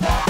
Yeah.